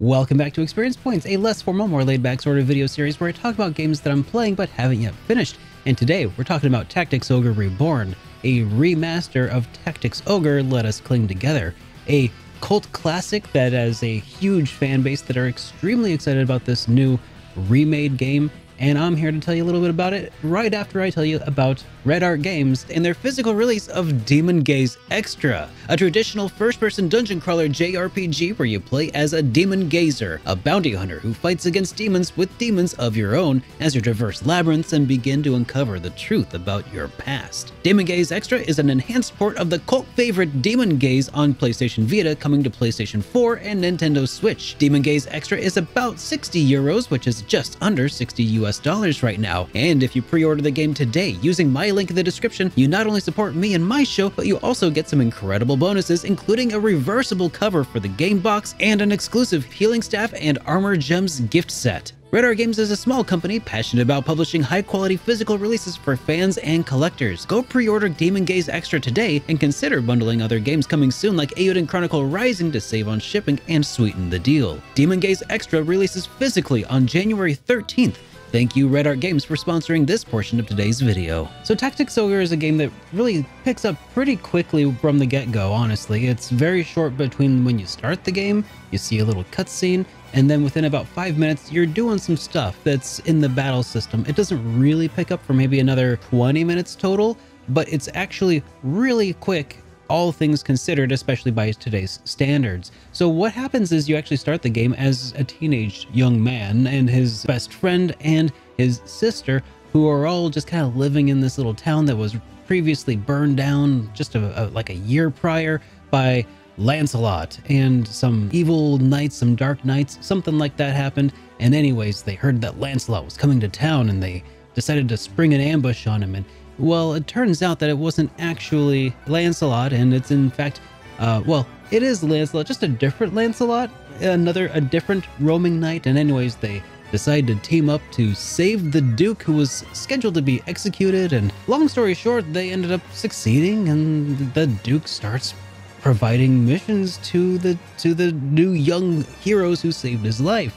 Welcome back to Experience Points, a less formal, more laid back sort of video series where I talk about games that I'm playing but haven't yet finished. And today we're talking about Tactics Ogre Reborn, a remaster of Tactics Ogre Let Us Cling Together, a cult classic that has a huge fan base that are extremely excited about this new remade game and I'm here to tell you a little bit about it right after I tell you about Red Art Games and their physical release of Demon Gaze Extra, a traditional first-person dungeon crawler JRPG where you play as a demon gazer, a bounty hunter who fights against demons with demons of your own as you traverse labyrinths and begin to uncover the truth about your past. Demon Gaze Extra is an enhanced port of the cult favorite Demon Gaze on PlayStation Vita coming to PlayStation 4 and Nintendo Switch. Demon Gaze Extra is about 60 euros, which is just under 60 US dollars right now. And if you pre-order the game today using my link in the description, you not only support me and my show, but you also get some incredible bonuses, including a reversible cover for the game box and an exclusive healing staff and armor gems gift set. Red Art Games is a small company passionate about publishing high-quality physical releases for fans and collectors. Go pre-order Demon Gaze Extra today and consider bundling other games coming soon like Eiyuden Chronicle Rising to save on shipping and sweeten the deal. Demon Gaze Extra releases physically on January 13th, Thank you Red Art Games for sponsoring this portion of today's video. So Tactics Ogre is a game that really picks up pretty quickly from the get-go, honestly. It's very short between when you start the game, you see a little cutscene, and then within about five minutes, you're doing some stuff that's in the battle system. It doesn't really pick up for maybe another 20 minutes total, but it's actually really quick all things considered, especially by today's standards. So what happens is you actually start the game as a teenage young man and his best friend and his sister, who are all just kind of living in this little town that was previously burned down just a, a, like a year prior by Lancelot and some evil knights, some dark knights, something like that happened. And anyways, they heard that Lancelot was coming to town and they decided to spring an ambush on him. And well, it turns out that it wasn't actually Lancelot, and it's in fact, uh, well, it is Lancelot, just a different Lancelot, another, a different roaming knight, and anyways, they decide to team up to save the Duke who was scheduled to be executed, and long story short, they ended up succeeding, and the Duke starts providing missions to the to the new young heroes who saved his life,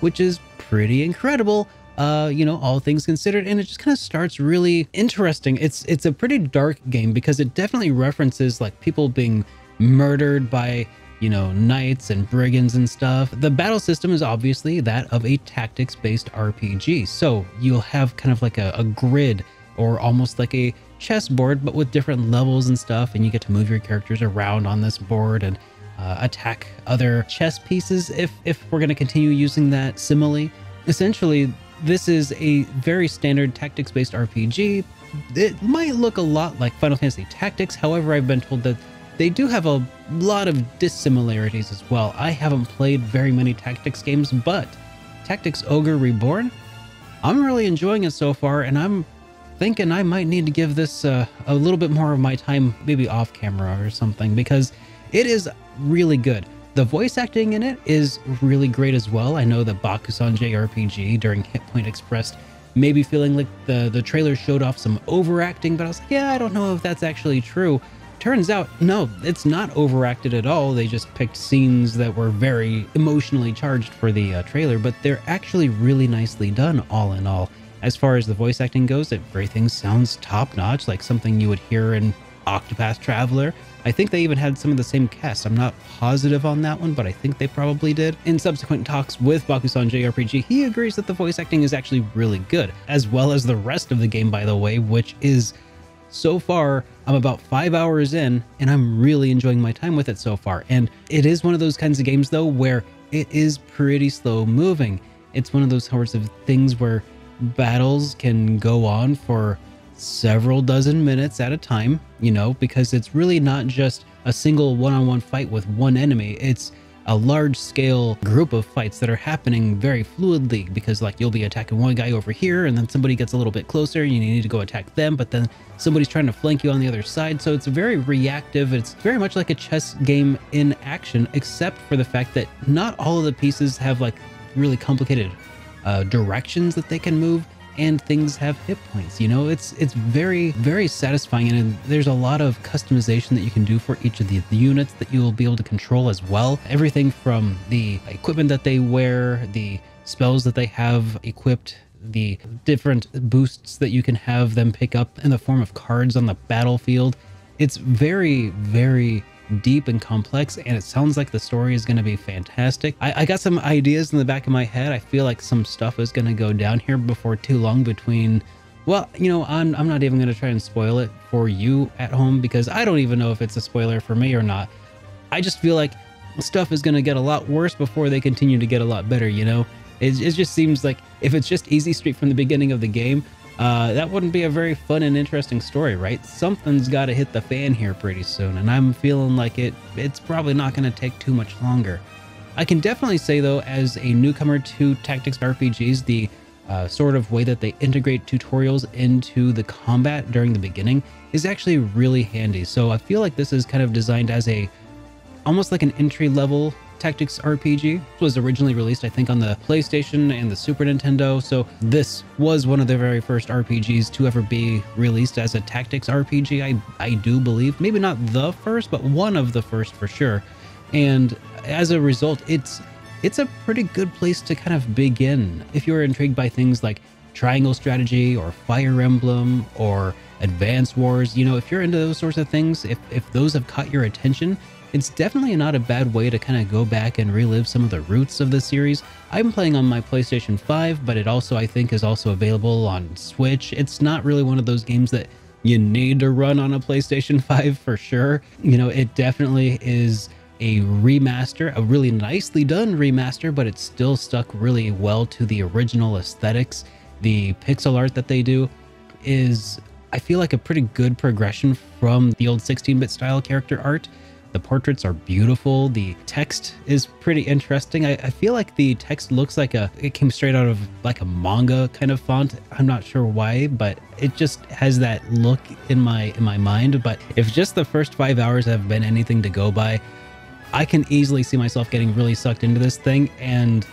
which is pretty incredible uh, you know, all things considered, and it just kind of starts really interesting. It's it's a pretty dark game because it definitely references like people being murdered by you know knights and brigands and stuff. The battle system is obviously that of a tactics-based RPG, so you'll have kind of like a, a grid or almost like a chessboard, but with different levels and stuff, and you get to move your characters around on this board and uh, attack other chess pieces if if we're going to continue using that simile. Essentially, this is a very standard tactics-based RPG. It might look a lot like Final Fantasy Tactics, however, I've been told that they do have a lot of dissimilarities as well. I haven't played very many tactics games, but Tactics Ogre Reborn, I'm really enjoying it so far, and I'm thinking I might need to give this uh, a little bit more of my time, maybe off camera or something, because it is really good. The voice acting in it is really great as well. I know that Bakusan JRPG during Hit Point expressed maybe feeling like the, the trailer showed off some overacting, but I was like, yeah, I don't know if that's actually true. Turns out, no, it's not overacted at all. They just picked scenes that were very emotionally charged for the uh, trailer, but they're actually really nicely done all in all. As far as the voice acting goes, everything sounds top notch, like something you would hear in Octopath Traveler. I think they even had some of the same cast. I'm not positive on that one, but I think they probably did. In subsequent talks with Bakusan JRPG, he agrees that the voice acting is actually really good, as well as the rest of the game, by the way, which is so far, I'm about five hours in, and I'm really enjoying my time with it so far. And it is one of those kinds of games, though, where it is pretty slow moving. It's one of those sorts of things where battles can go on for several dozen minutes at a time, you know, because it's really not just a single one-on-one fight with one enemy. It's a large scale group of fights that are happening very fluidly because like you'll be attacking one guy over here and then somebody gets a little bit closer and you need to go attack them but then somebody's trying to flank you on the other side. So it's very reactive. It's very much like a chess game in action except for the fact that not all of the pieces have like really complicated uh, directions that they can move and things have hit points. You know, it's it's very very satisfying, and there's a lot of customization that you can do for each of the, the units that you will be able to control as well. Everything from the equipment that they wear, the spells that they have equipped, the different boosts that you can have them pick up in the form of cards on the battlefield. It's very, very deep and complex, and it sounds like the story is going to be fantastic. I, I, got some ideas in the back of my head. I feel like some stuff is going to go down here before too long between. Well, you know, I'm, I'm not even going to try and spoil it for you at home because I don't even know if it's a spoiler for me or not. I just feel like stuff is going to get a lot worse before they continue to get a lot better, you know? It, it just seems like if it's just easy street from the beginning of the game, uh, that wouldn't be a very fun and interesting story, right? Something's got to hit the fan here pretty soon, and I'm feeling like it. It's probably not going to take too much longer. I can definitely say though, as a newcomer to tactics RPGs, the uh, sort of way that they integrate tutorials into the combat during the beginning is actually really handy. So I feel like this is kind of designed as a almost like an entry level Tactics RPG. It was originally released, I think, on the PlayStation and the Super Nintendo. So this was one of the very first RPGs to ever be released as a Tactics RPG. I, I do believe, maybe not the first, but one of the first for sure. And as a result, it's it's a pretty good place to kind of begin if you're intrigued by things like triangle strategy or fire emblem or advance wars you know if you're into those sorts of things if if those have caught your attention it's definitely not a bad way to kind of go back and relive some of the roots of the series. I'm playing on my PlayStation 5, but it also, I think, is also available on Switch. It's not really one of those games that you need to run on a PlayStation 5 for sure. You know, it definitely is a remaster, a really nicely done remaster, but it's still stuck really well to the original aesthetics. The pixel art that they do is, I feel like, a pretty good progression from the old 16 bit style character art. The portraits are beautiful. The text is pretty interesting. I, I, feel like the text looks like a, it came straight out of like a manga kind of font. I'm not sure why, but it just has that look in my, in my mind. But if just the first five hours have been anything to go by, I can easily see myself getting really sucked into this thing. And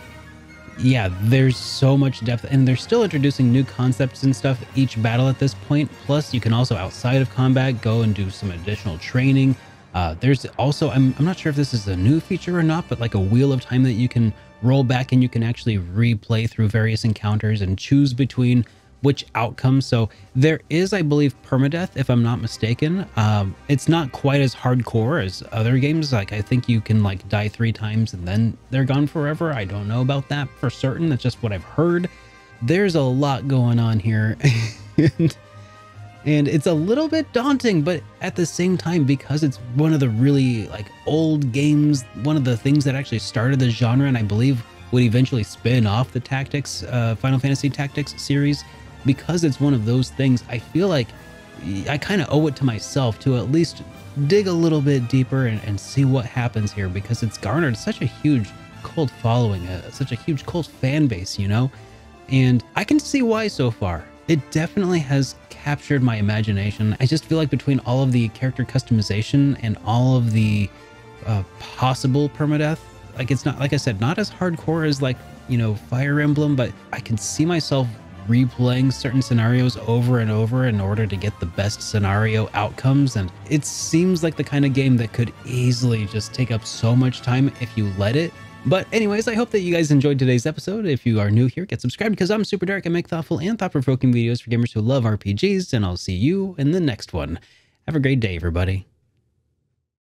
yeah, there's so much depth and they're still introducing new concepts and stuff each battle at this point. Plus, you can also outside of combat go and do some additional training, uh, there's also, I'm, I'm not sure if this is a new feature or not, but like a wheel of time that you can roll back and you can actually replay through various encounters and choose between which outcome. So there is, I believe, permadeath, if I'm not mistaken. Um, it's not quite as hardcore as other games. Like I think you can like die three times and then they're gone forever. I don't know about that for certain. That's just what I've heard. There's a lot going on here. and and it's a little bit daunting but at the same time because it's one of the really like old games one of the things that actually started the genre and i believe would eventually spin off the tactics uh, final fantasy tactics series because it's one of those things i feel like i kind of owe it to myself to at least dig a little bit deeper and, and see what happens here because it's garnered such a huge cult following uh, such a huge cult fan base you know and i can see why so far it definitely has captured my imagination. I just feel like between all of the character customization and all of the uh, possible permadeath, like it's not, like I said, not as hardcore as like, you know, Fire Emblem, but I can see myself replaying certain scenarios over and over in order to get the best scenario outcomes. And it seems like the kind of game that could easily just take up so much time if you let it. But anyways, I hope that you guys enjoyed today's episode. If you are new here, get subscribed because I'm SuperDerek and make thoughtful and thought-provoking videos for gamers who love RPGs, and I'll see you in the next one. Have a great day, everybody.